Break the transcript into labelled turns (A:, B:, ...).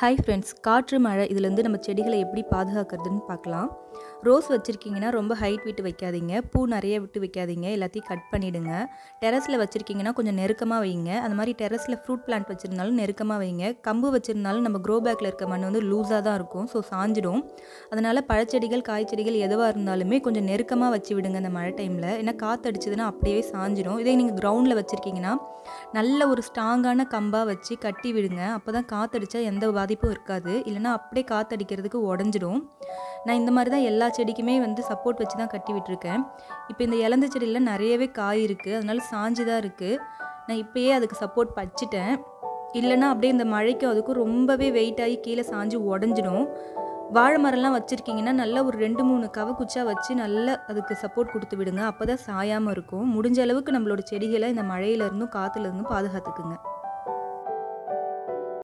A: Hi friends காற்று மழை இதுலேருந்து நம்ம செடிகளை எப்படி பாதுகாக்கிறதுன்னு பார்க்கலாம். ரோஸ் வச்சுருக்கீங்கன்னா ரொம்ப ஹைட் விட்டு வைக்காதீங்க. பூ நிறைய விட்டு வைக்காதீங்க. எல்லாத்தையும் கட் பண்ணிவிடுங்க டெரஸில் வச்சுருக்கீங்கன்னா கொஞ்சம் நெருக்கமாக வைங்க. அந்த மாதிரி டெரஸில் ஃப்ரூட் பிளான்ட் வச்சுருந்தாலும் நெருக்கமாக வைங்க. கம்பு வச்சுருந்தாலும் நம்ம க்ரோ பேக்கில் இருக்க மண் வந்து லூஸாக தான் இருக்கும். ஸோ சாஞ்சிடும். அதனால் பழச்செடிகள் காய்ச்செடிகள் எதுவாக இருந்தாலுமே கொஞ்சம் நெருக்கமாக வச்சு விடுங்க இந்த மழை டைமில் ஏன்னா காற்று அடிச்சதுன்னா அப்படியே சாஞ்சிடும். இதே நீங்கள் கிரவுண்டில் வச்சுருக்கீங்கன்னா நல்ல ஒரு ஸ்ட்ராங்கான கம்பாக வச்சு கட்டி விடுங்க. அப்போ தான் காற்றடிச்சா எந்த பாதிப்பும் இருக்காது. இல்லைனா அப்படியே காற்றடிக்கிறதுக்கு உடஞ்சிடும். நான் இந்த மாதிரி தான் எல்லா செடிக்குமே வந்து சப்போர்ட் வச்சு தான் கட்டி விட்டுருக்கேன். இப்போ இந்த இலந்த செடியில் நிறையவே காய் இருக்குது அதனால சாஞ்சு தான் இருக்குது நான் இப்போயே அதுக்கு சப்போர்ட் வச்சுட்டேன். இல்லைன்னா அப்படியே இந்த மழைக்கும் அதுக்கும் ரொம்பவே வெயிட் ஆகி கீழே சாஞ்சு உடஞ்சிடும். வாழை மரம்லாம் வச்சுருக்கீங்கன்னா நல்லா ஒரு ரெண்டு மூணு கவக்குச்சா வச்சு நல்லா அதுக்கு சப்போர்ட் கொடுத்து விடுங்க. அப்போ தான் சாயாமல் இருக்கும். முடிஞ்ச அளவுக்கு நம்மளோட செடிகளை இந்த மழையிலேருந்தும் காற்றுலேருந்தும் பாதுகாத்துக்குங்க.